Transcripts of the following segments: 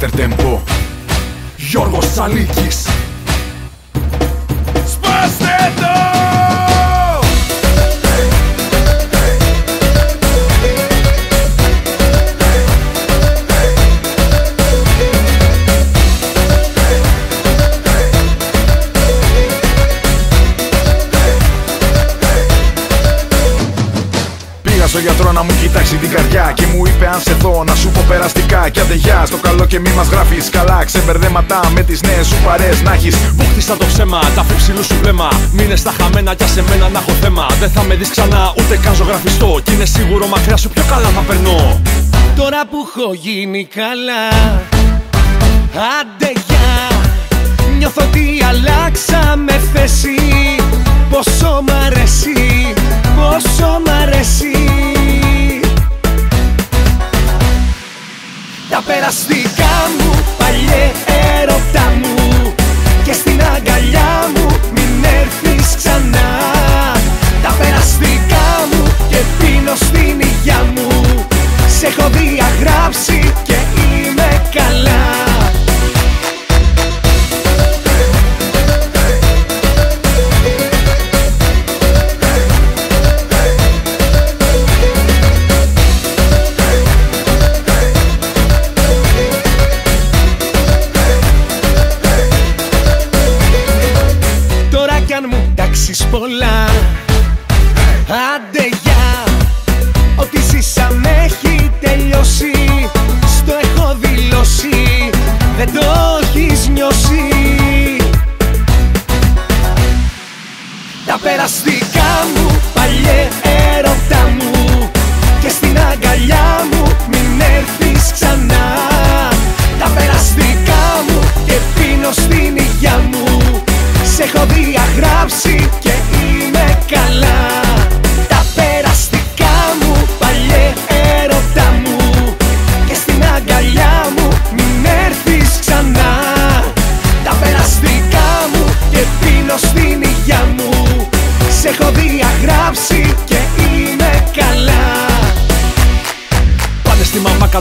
Master Tempo Γιώργος Τσαλίκης Σπάστε το! Στο γιατρό να μου κοιτάξει την καρδιά Και μου είπε αν σε δω να σου πω περαστικά Κι αντεγιά στο καλό και μη μας γράφεις. Καλά Ξεμπερδέματα με τις νέες σου παρές να έχεις. Που χτίσα το ψέμα, τα ψηλού σου βλέμμα. Μείνε στα χαμένα κι σε μένα να έχω θέμα. Δεν θα με δεις ξανά ούτε καν ζωγραφιστό Κι είναι σίγουρο μακριά σου πιο καλά θα περνώ. Τώρα που έχω γίνει καλά Αντεγιά Νιώθω ότι αλλάξαμε θέση Τα περαστικά μου, παλιέ έρωτα μου. Και στην αγκαλιά μου μην έρθεις ξανά πολλά. Άντε για Ό,τι ζήσαμε έχει τελειώσει. Στο έχω δηλώσει. Δεν το έχεις νιώσει. Τα περαστικά μου Παλιέ έρωτα μου. Και στην αγκαλιά μου Μην έρθεις ξανά. Τα περαστικά μου Και πίνω στην υγειά μου. Σε έχω διαγράψει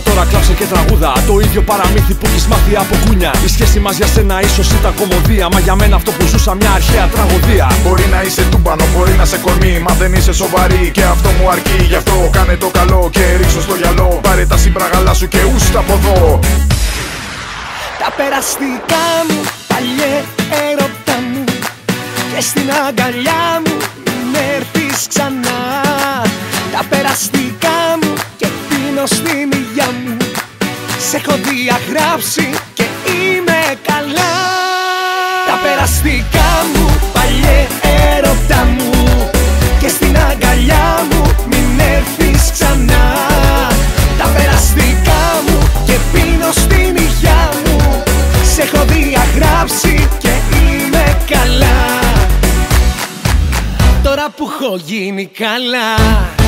τώρα κλάψε και τραγούδα. Το ίδιο παραμύθι που έχεις μάθει από κούνια. Η σχέση μας για σένα ίσως ήταν κομμωδία. Μα για μένα αυτό που ζούσα μια αρχαία τραγωδία. Μπορεί να είσαι τούμπανο, μπορεί να σε κορμί. Μα δεν είσαι σοβαρή και αυτό μου αρκεί. Γι' αυτό κάνε το καλό και ρίξω στο γυαλό. Πάρε τα σύμπραγαλά σου και ούστα από εδώ Τα περαστικά μου, παλιέ έρωτα μου. Και στην αγκαλιά μου μην έρθεις ξανά Τα περαστικά μου και πίνω στην σε έχω διαγράψει και είμαι καλά. Τα περαστικά Τώρα που έχω γίνει καλά. Άντε για, άντε